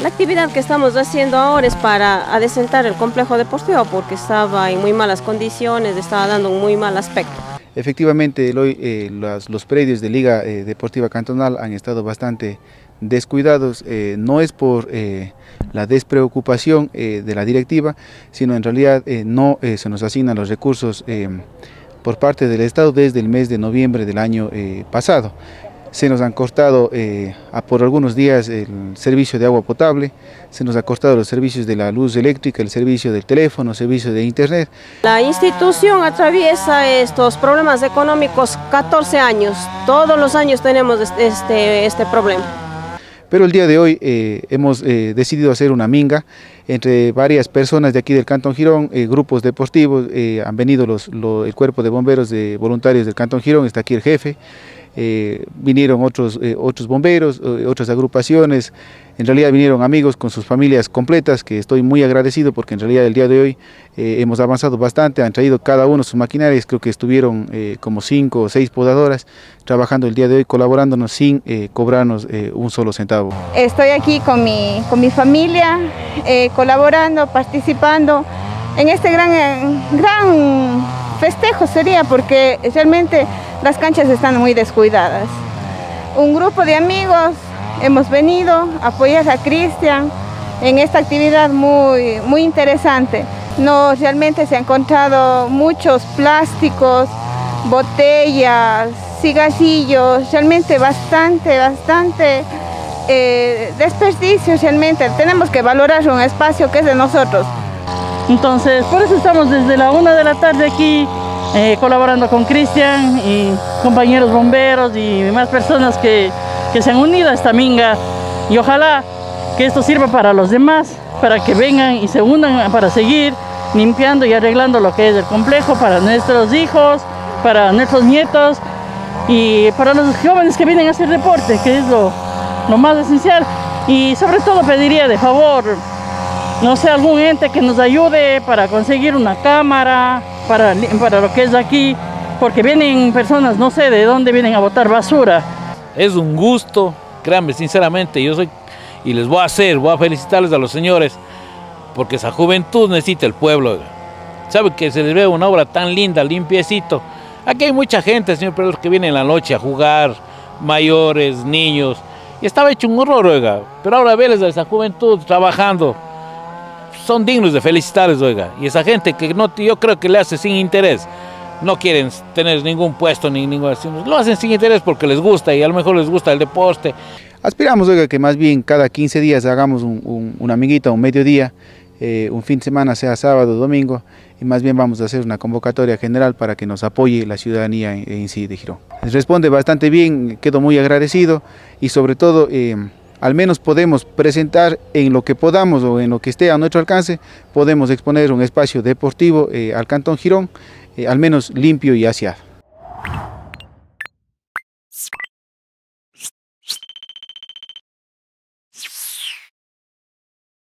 La actividad que estamos haciendo ahora es para adecentar el complejo deportivo porque estaba en muy malas condiciones, estaba dando un muy mal aspecto. Efectivamente, hoy eh, los, predios de Liga eh, Deportiva Cantonal han estado bastante descuidados. Eh, no es por la despreocupación de la directiva, sino en realidad no se nos asignan los recursos por parte del Estado desde el mes de noviembre del año pasado se nos han cortado eh, por algunos días el servicio de agua potable, se nos ha cortado los servicios de la luz eléctrica, el servicio del teléfono, el servicio de internet. La institución atraviesa estos problemas económicos 14 años, todos los años tenemos este, este problema. Pero el día de hoy eh, hemos eh, decidido hacer una minga entre varias personas de aquí del Cantón Girón, grupos deportivos, han venido los, el cuerpo de bomberos de voluntarios del Cantón Girón, está aquí el jefe, eh, vinieron otros, eh, otros bomberos, eh, otras agrupaciones, en realidad vinieron amigos con sus familias completas, que estoy muy agradecido porque en realidad el día de hoy hemos avanzado bastante, han traído cada uno sus maquinarias, creo que estuvieron como cinco o seis podadoras trabajando el día de hoy, colaborándonos sin cobrarnos un solo centavo. Estoy aquí con mi, con mi familia, colaborando, participando en este gran, gran festejo sería porque realmente las canchas están muy descuidadas. Un grupo de amigos hemos venido a apoyar a Cristian en esta actividad muy, muy interesante. No, realmente se han encontrado muchos plásticos, botellas, cigarrillos, realmente bastante, bastante eh, desperdicio realmente. Tenemos que valorar un espacio que es de nosotros. Entonces, por eso estamos desde la una de la tarde aquí eh, colaborando con Cristian y compañeros bomberos y más personas que, que se han unido a esta minga. Y ojalá que esto sirva para los demás, para que vengan y se unan para seguir limpiando y arreglando lo que es el complejo para nuestros hijos, para nuestros nietos y para los jóvenes que vienen a hacer deporte, que es lo, lo más esencial. Y sobre todo pediría de favor no sé, algún ente que nos ayude para conseguir una cámara, para, para lo que es aquí, porque vienen personas, no sé de dónde vienen a botar basura. Es un gusto, créanme, sinceramente, yo soy, y les voy a hacer, voy a felicitarles a los señores, porque esa juventud necesita el pueblo. ¿Sabe que se les ve una obra tan linda, limpiecito? Aquí hay mucha gente, señor Pedro, que viene en la noche a jugar, mayores, niños, y estaba hecho un horror, pero ahora verles a esa juventud trabajando, son dignos de felicitarles, oiga. Y esa gente que no, yo creo que le hace sin interés, no quieren tener ningún puesto ni ningún lo hacen sin interés porque les gusta y a lo mejor les gusta el deporte. Aspiramos, oiga, que más bien cada 15 días hagamos un, una amiguita, un mediodía, eh, un fin de semana, sea sábado o domingo, y más bien vamos a hacer una convocatoria general para que nos apoye la ciudadanía en, sí de Girón. Responde bastante bien, quedo muy agradecido y sobre todo... Eh, al menos podemos presentar en lo que podamos o en lo que esté a nuestro alcance, podemos exponer un espacio deportivo eh, al Cantón Girón, eh, al menos limpio y aseado.